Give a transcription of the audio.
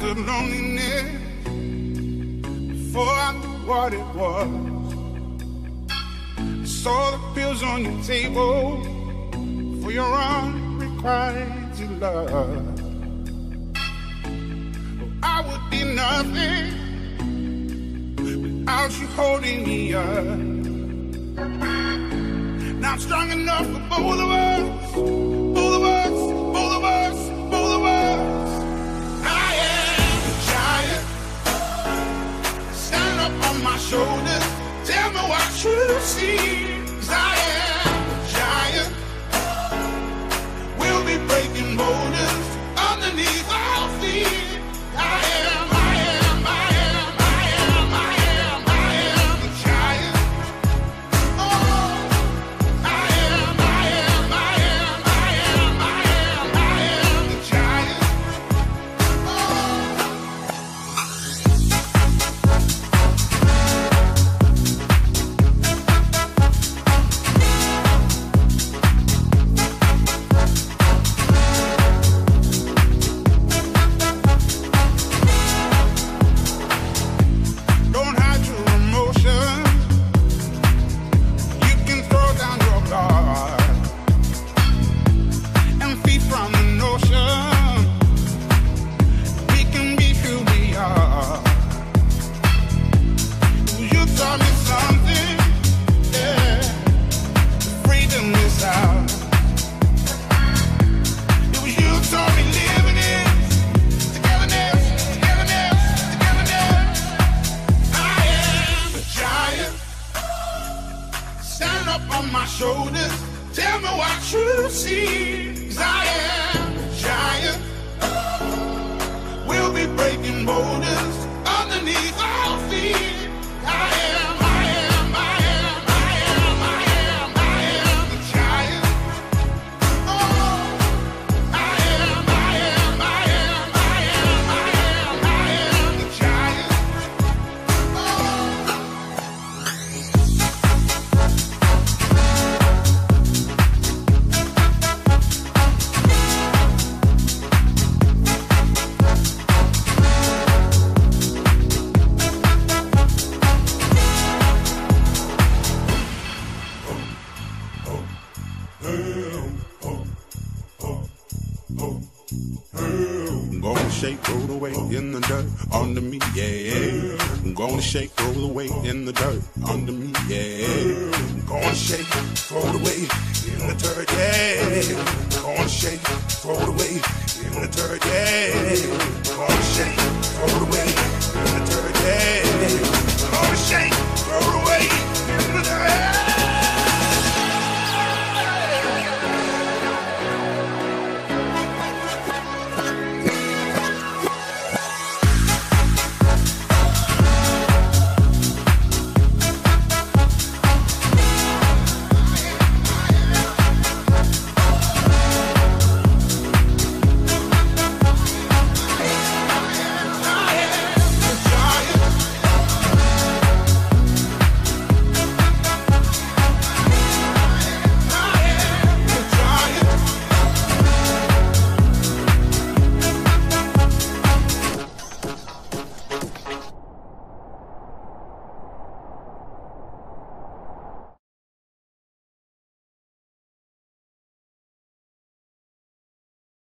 understood loneliness before I knew what it was. I saw the pills on your table for your unrequited love. I would be nothing without you holding me up. Not strong enough for both of us, shoulders. Tell me what you see. Shoulders. Tell me what you see. Gonna shake, roll away in the dirt under me, yeah. Gonna shake, roll away in the dirt under me, yeah. Gonna shake, throw it away in the dirt, yeah. Gonna shake, throw it away in the dirt, yeah. Gonna shake, throw it away in the dirt, yeah.